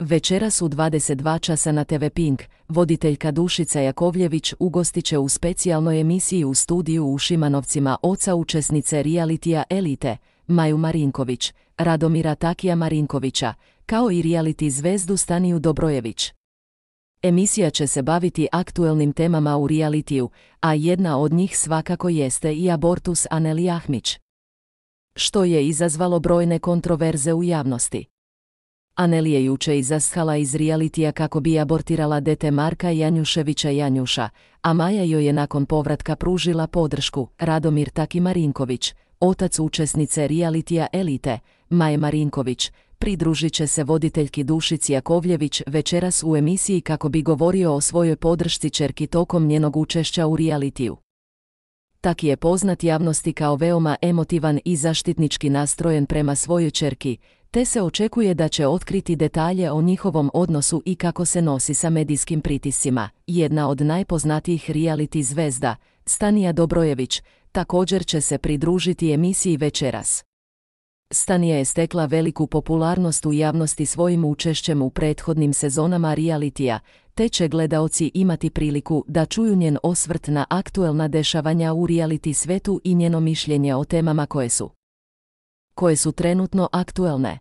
Večeras u 22 časa na TV Pink, voditeljka Dušica Jakovljević ugostit će u specijalnoj emisiji u studiju u Šimanovcima oca učesnice realitija Elite, Maju Marinković, Radomira Takija Marinkovića, kao i reality zvezdu Staniju Dobrojević. Emisija će se baviti aktuelnim temama u realitiju, a jedna od njih svakako jeste i abortus Aneli Ahmić. Što je izazvalo brojne kontroverze u javnosti. Aneli je juče izashala iz realitija kako bi abortirala dete Marka Janjuševića Janjuša, a Maja joj je nakon povratka pružila podršku, Radomir Taki Marinković, otac učesnice realitija Elite, Maje Marinković, pridružit će se voditeljki Dušici Jakovljević večeras u emisiji kako bi govorio o svojoj podršci čerki tokom njenog učešća u realitiju. Taki je poznat javnosti kao veoma emotivan i zaštitnički nastrojen prema svojoj čerki, te se očekuje da će otkriti detalje o njihovom odnosu i kako se nosi sa medijskim pritiscima. Jedna od najpoznatijih reality zvezda, Stanija Dobrojević, također će se pridružiti emisiji večeras. Stanija je stekla veliku popularnost u javnosti svojim učešćem u prethodnim sezonama realitija, te će gledaoci imati priliku da čuju njen osvrt na aktuelna dešavanja u reality svetu i njeno mišljenje o temama koje su koje su trenutno aktuelne.